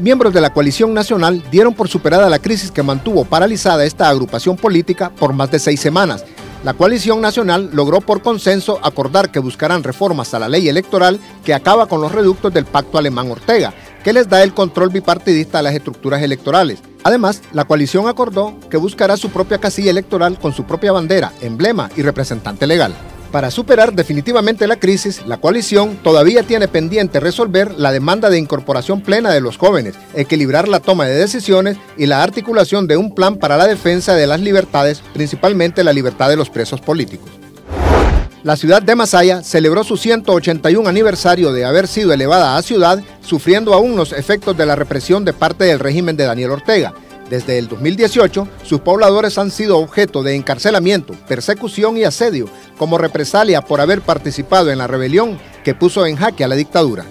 Miembros de la coalición nacional dieron por superada la crisis que mantuvo paralizada esta agrupación política por más de seis semanas. La coalición nacional logró por consenso acordar que buscarán reformas a la ley electoral que acaba con los reductos del pacto alemán Ortega, que les da el control bipartidista a las estructuras electorales. Además, la coalición acordó que buscará su propia casilla electoral con su propia bandera, emblema y representante legal. Para superar definitivamente la crisis, la coalición todavía tiene pendiente resolver la demanda de incorporación plena de los jóvenes, equilibrar la toma de decisiones y la articulación de un plan para la defensa de las libertades, principalmente la libertad de los presos políticos. La ciudad de Masaya celebró su 181 aniversario de haber sido elevada a ciudad, sufriendo aún los efectos de la represión de parte del régimen de Daniel Ortega. Desde el 2018, sus pobladores han sido objeto de encarcelamiento, persecución y asedio como represalia por haber participado en la rebelión que puso en jaque a la dictadura.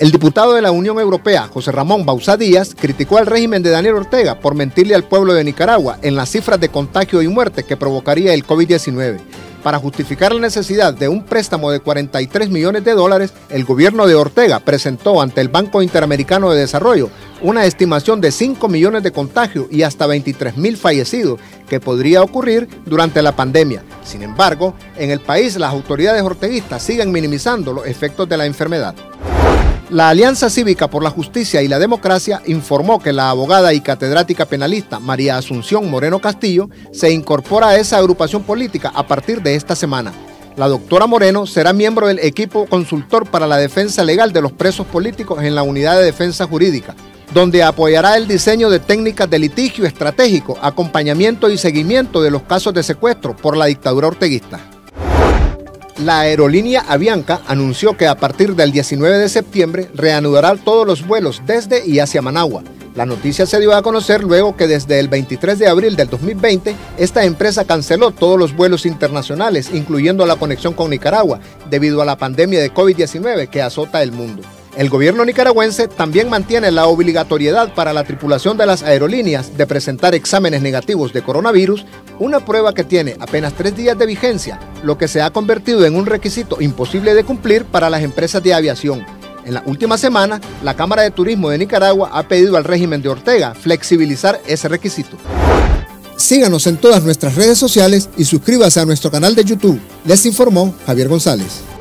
El diputado de la Unión Europea, José Ramón Bauzá Díaz, criticó al régimen de Daniel Ortega por mentirle al pueblo de Nicaragua en las cifras de contagio y muerte que provocaría el COVID-19. Para justificar la necesidad de un préstamo de 43 millones de dólares, el gobierno de Ortega presentó ante el Banco Interamericano de Desarrollo una estimación de 5 millones de contagios y hasta 23 mil fallecidos que podría ocurrir durante la pandemia. Sin embargo, en el país las autoridades orteguistas siguen minimizando los efectos de la enfermedad. La Alianza Cívica por la Justicia y la Democracia informó que la abogada y catedrática penalista María Asunción Moreno Castillo se incorpora a esa agrupación política a partir de esta semana. La doctora Moreno será miembro del equipo consultor para la defensa legal de los presos políticos en la Unidad de Defensa Jurídica, donde apoyará el diseño de técnicas de litigio estratégico, acompañamiento y seguimiento de los casos de secuestro por la dictadura orteguista. La aerolínea Avianca anunció que a partir del 19 de septiembre reanudará todos los vuelos desde y hacia Managua. La noticia se dio a conocer luego que desde el 23 de abril del 2020 esta empresa canceló todos los vuelos internacionales, incluyendo la conexión con Nicaragua, debido a la pandemia de COVID-19 que azota el mundo. El gobierno nicaragüense también mantiene la obligatoriedad para la tripulación de las aerolíneas de presentar exámenes negativos de coronavirus, una prueba que tiene apenas tres días de vigencia, lo que se ha convertido en un requisito imposible de cumplir para las empresas de aviación. En la última semana, la Cámara de Turismo de Nicaragua ha pedido al régimen de Ortega flexibilizar ese requisito. Síganos en todas nuestras redes sociales y suscríbase a nuestro canal de YouTube. Les informó Javier González.